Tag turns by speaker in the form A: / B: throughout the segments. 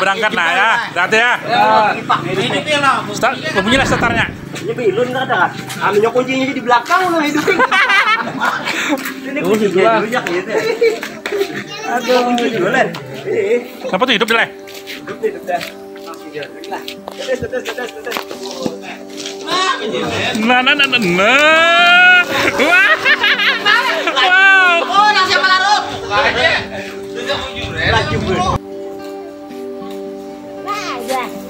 A: berangkat lah ya. Hati ya.
B: Ini pilah.
A: Start, bunyilah starternya.
C: Ini bilun kan ada kan? Aminnya kuncinya di belakang loh itu. Ini kunci ya gitu. Aduh, kunci. Eh,
A: Siapa tuh hidup deh?
C: hidup nih, hidup dah. Langsung jalan lah. Tetes, tetes, tetes, tetes.
A: Nah, nah, nah, nah, nah. Wah. Wow.
B: Oh, nasi apa larut?
C: Lagi 对？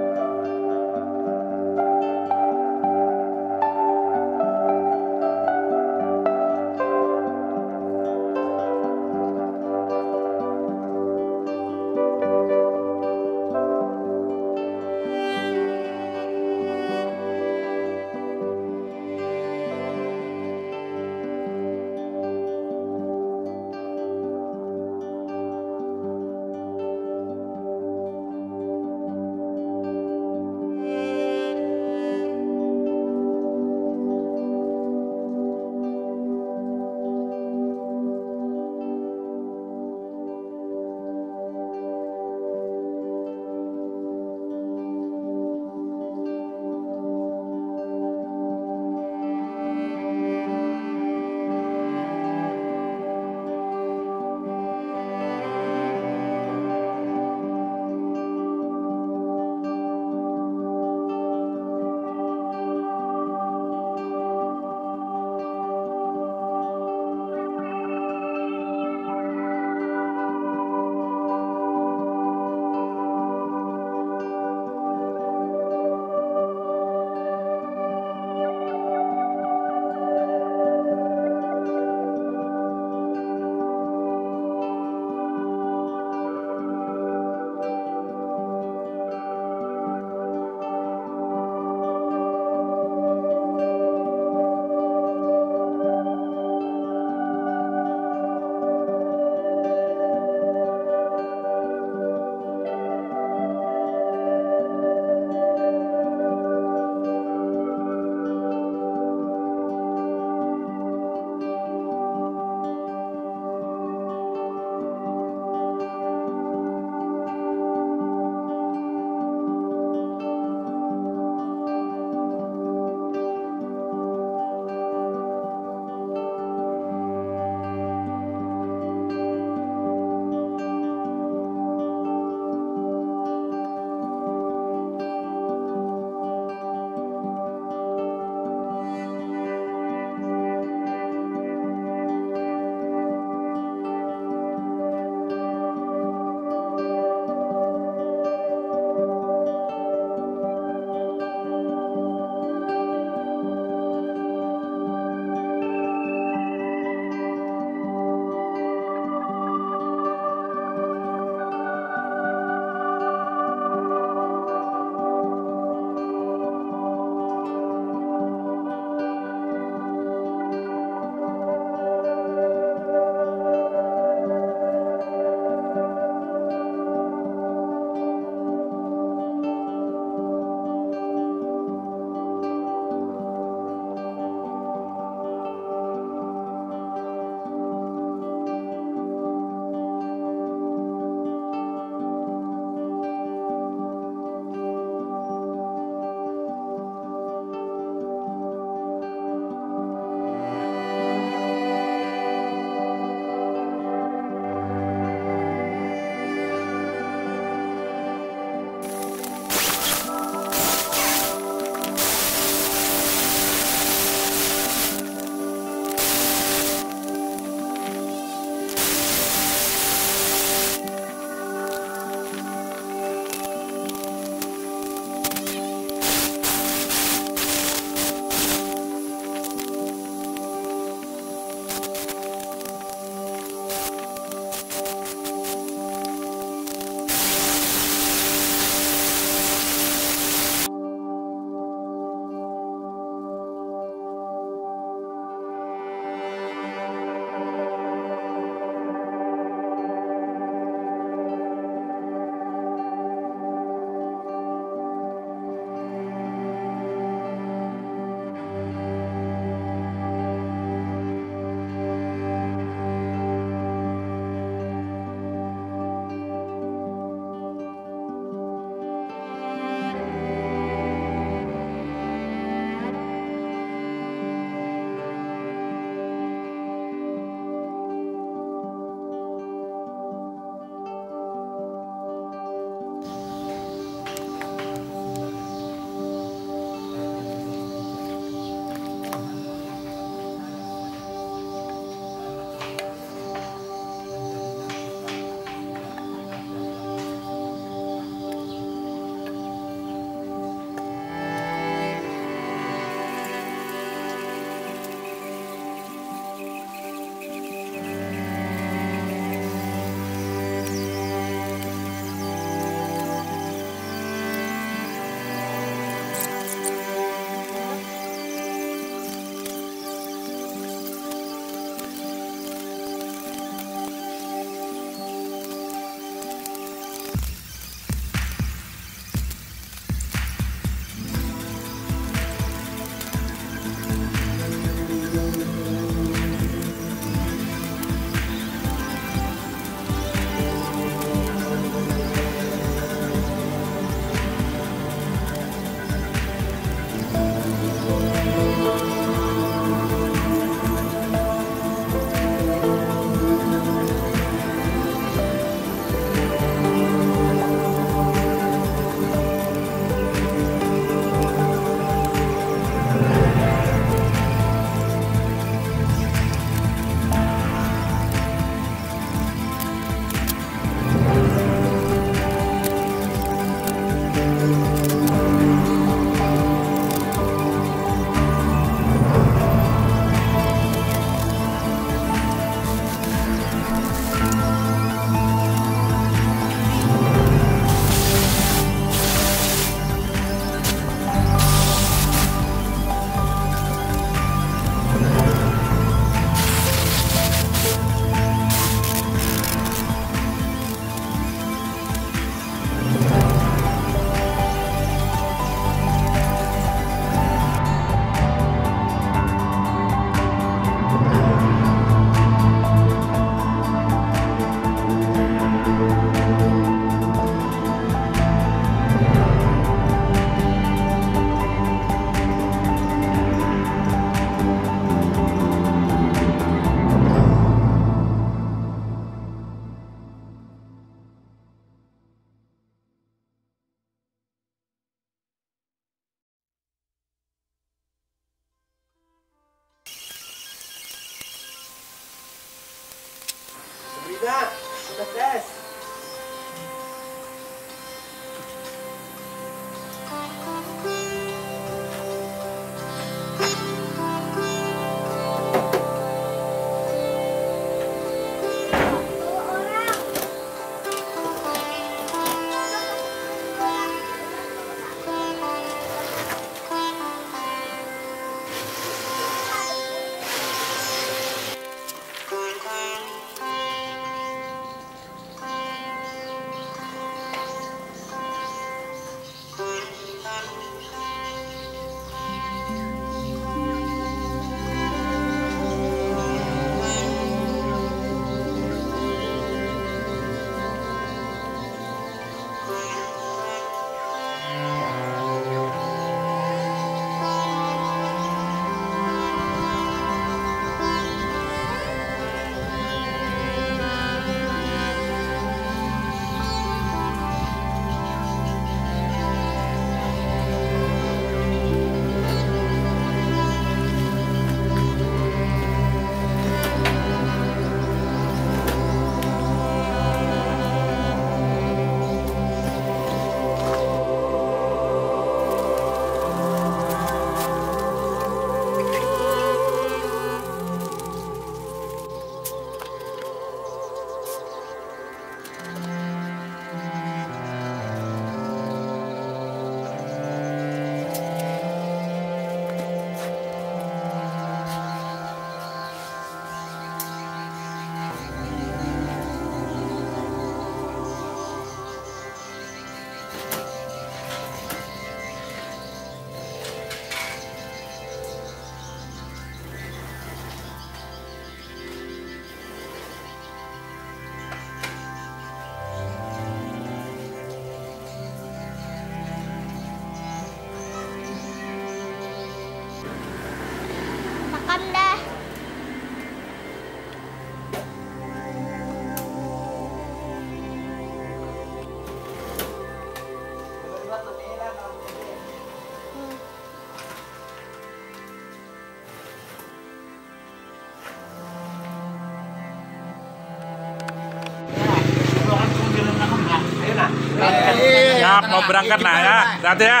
A: siap mau berangkat nah ya. Hati ya.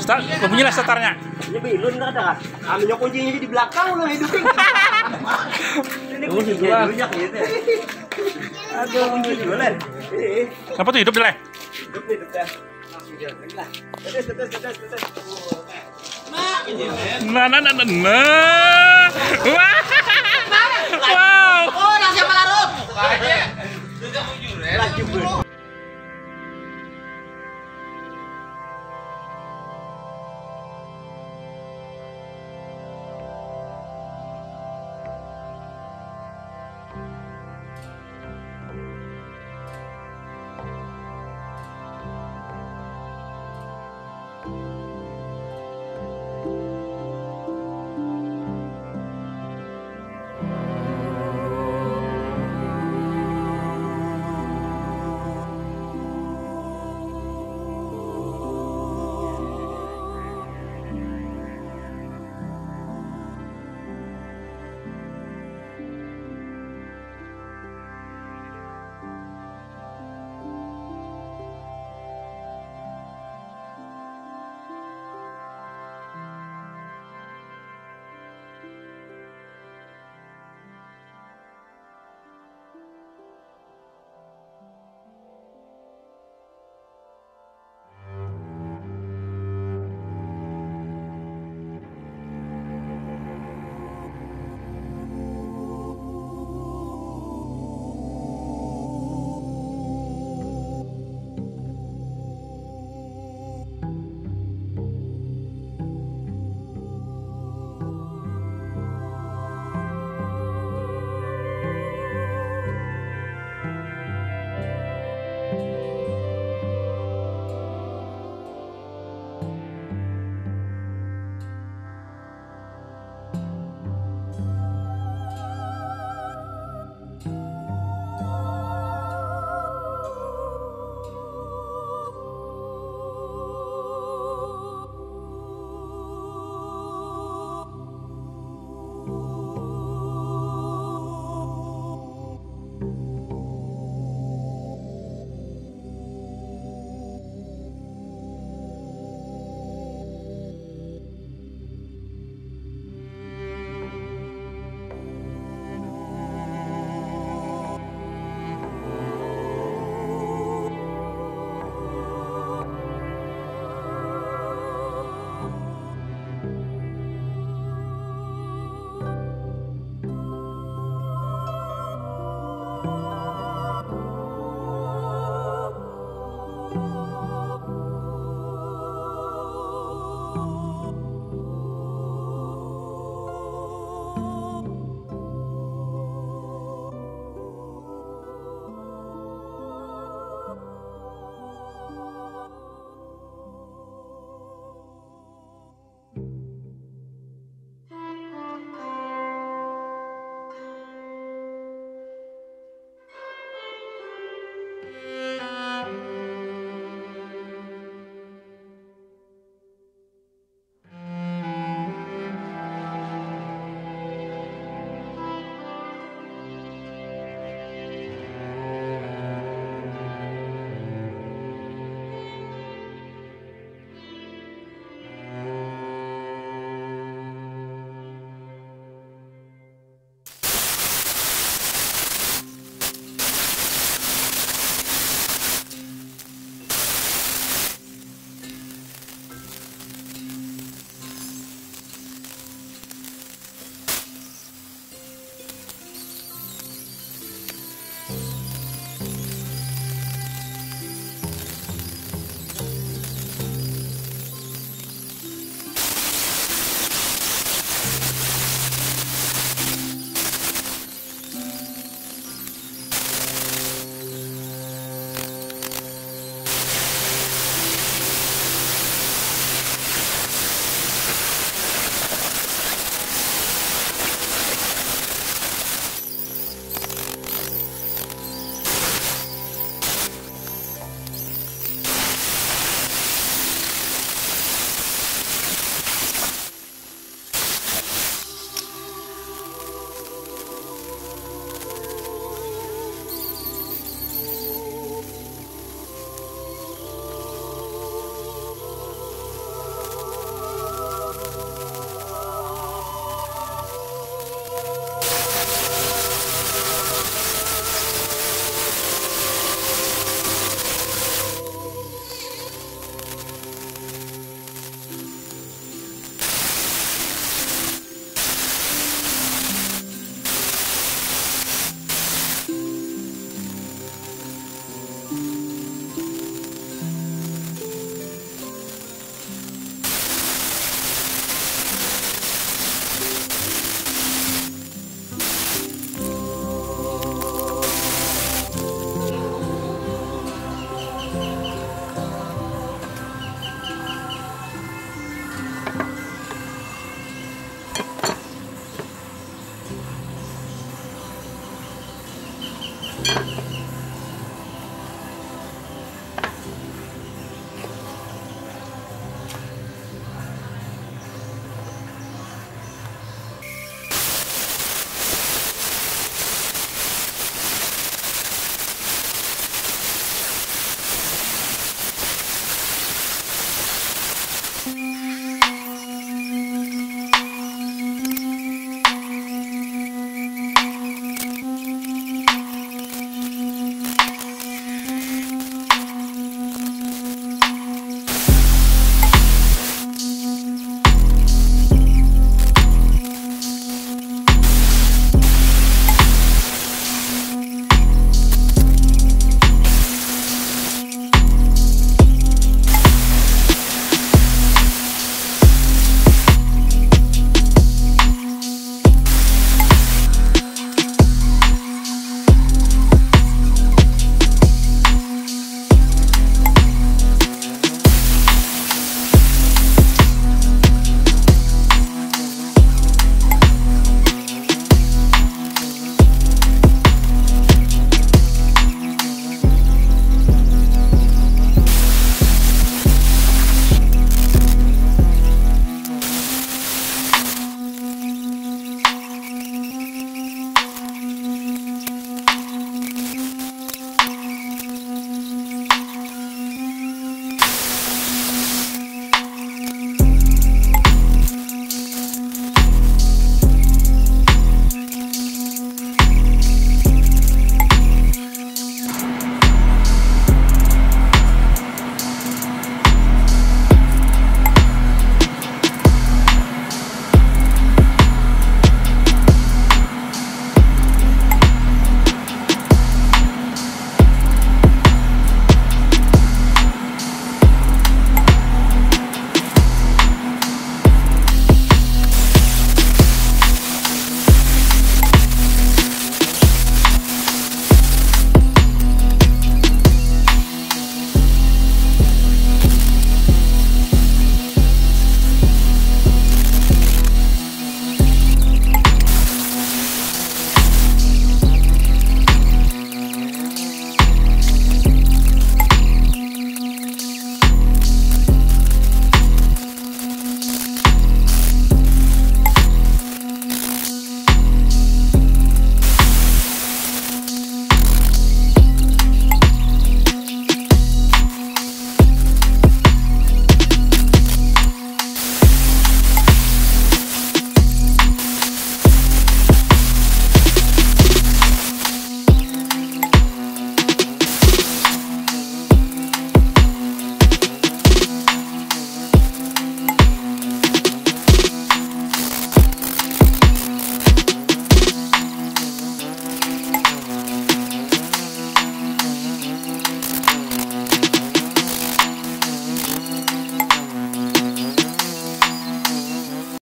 A: Start, bunyilah setarnya.
C: Ini lu enggak ada. Ambil kuncinya di belakang lu hidupin. Ini kuncinya dulunya. Aduh, kunci jualan.
A: Kenapa tuh hidup deh?
C: Hidup hidup dah.
A: Nah, nah, nah, nah, nah. Wow. Wow. Oh, nasi apa larut? Lagi. Lagi.